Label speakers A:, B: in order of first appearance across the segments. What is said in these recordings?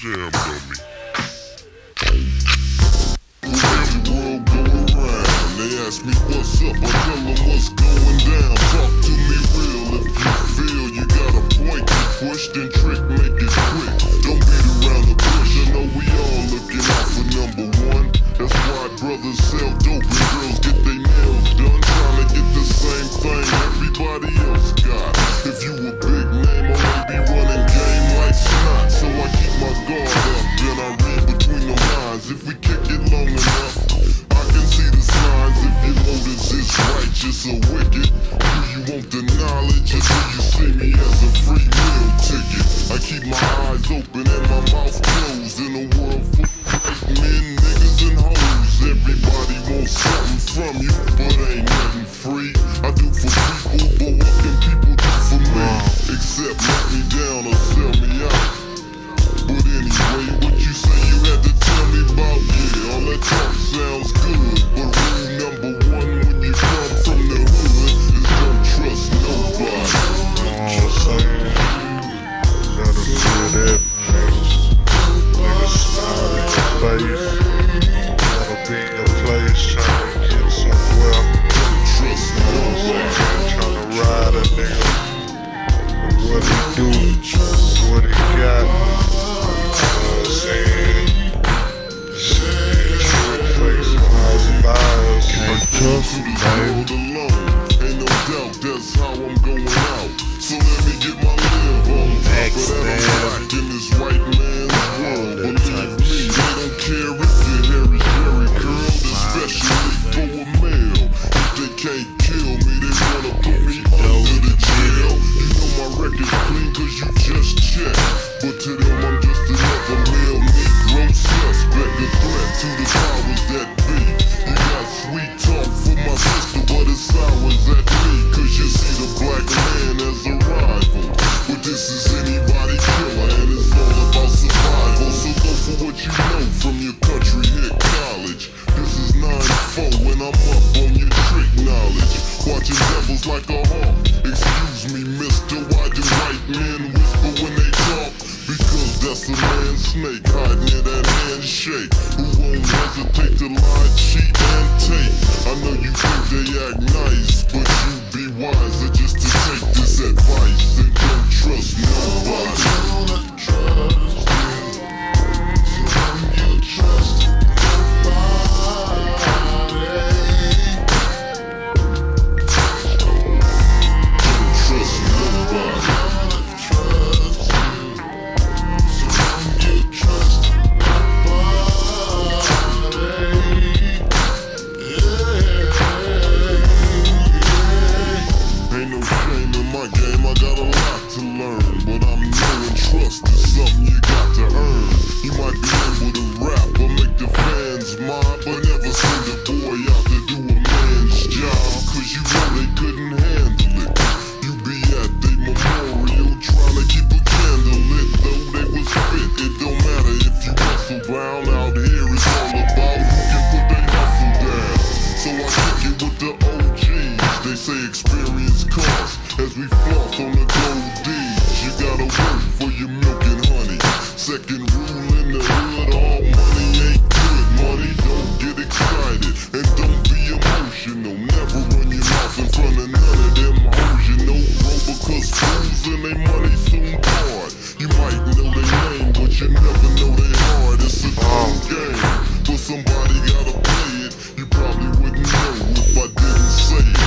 A: jam dummy. Damn world go around. They ask me what's up, I tell them what's going down. Talk to me real if you feel you got a point. Pushed and trick, make it quick. Don't beat around the bush, I know we all. just so wicked. Do you want the knowledge? Or do you see me as a free meal ticket? I keep my eyes open and my mouth closed In a world full of white men, niggas can't like a hawk. Excuse me, mister, why do white men whisper when they talk? Because that's a man snake hiding in that handshake. Who won't hesitate to lie, cheat, and take? I know you think they act nice, but you be wiser just to take this advice and don't trust nobody. they money soon part. You might know their name, but you never know their heart. It's a cool game, but somebody gotta play it. You probably wouldn't know if I didn't say it.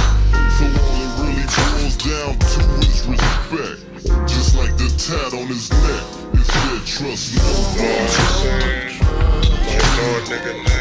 A: So all it really boils down to is respect. Just like the tat on his neck, it's said trust nobody.
B: You know a nigga